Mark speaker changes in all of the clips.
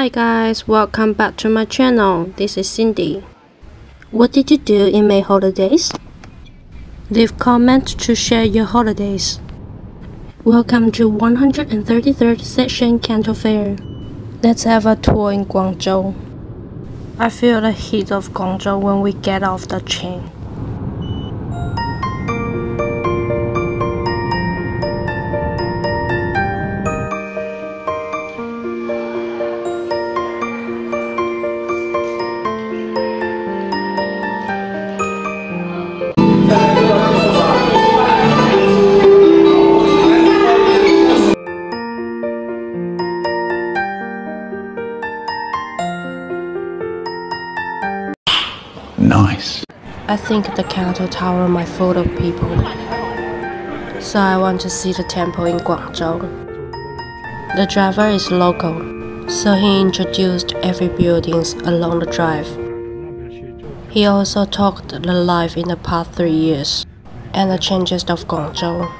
Speaker 1: Hi guys, welcome back to my channel. This is Cindy. What did you do in May holidays? Leave comment to share your holidays. Welcome to 133rd Section Canton Fair. Let's have a tour in Guangzhou. I feel the heat of Guangzhou when we get off the train. Think the Canton Tower might full of people. So I want to see the temple in Guangzhou. The driver is local, so he introduced every buildings along the drive. He also talked the life in the past three years and the changes of Guangzhou.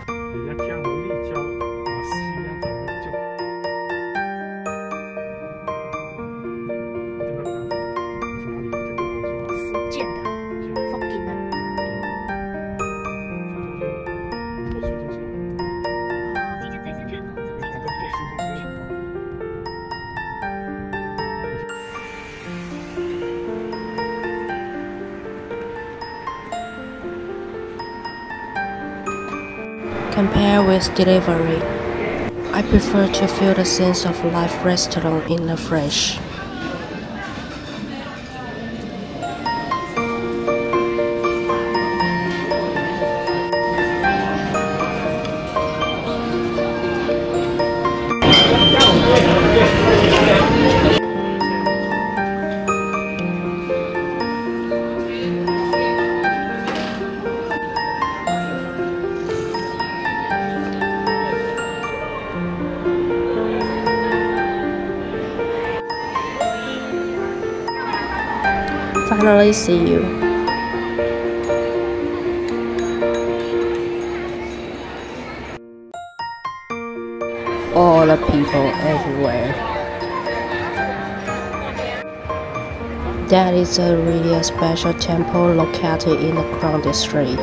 Speaker 1: Compare with delivery. I prefer to feel the sense of live restaurant in the flesh. Finally see you. All the people everywhere. That is a really special temple located in the Crown District.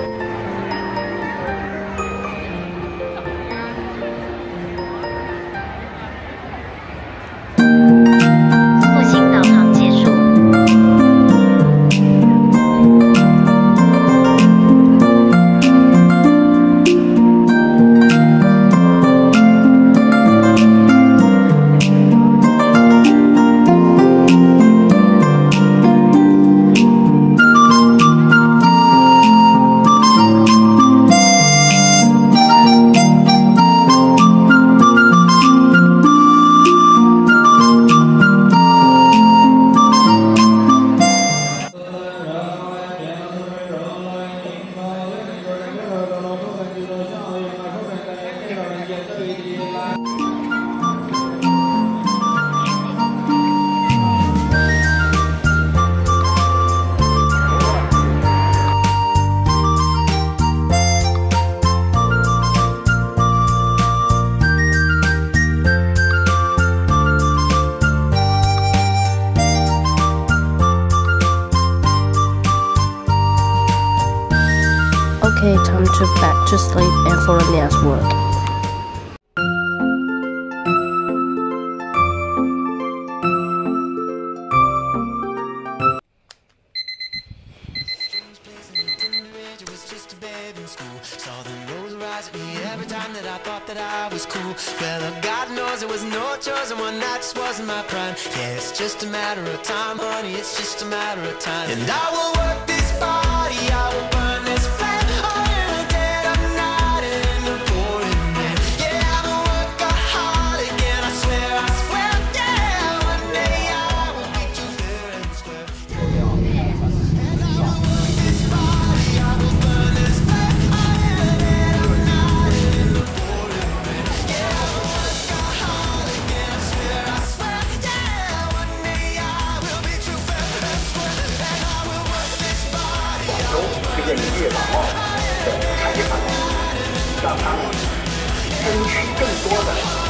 Speaker 2: No choice, and one night just wasn't my prime. Yeah, it's just a matter of time, honey. It's just a matter of time. And I will work this 让他们争取更多的。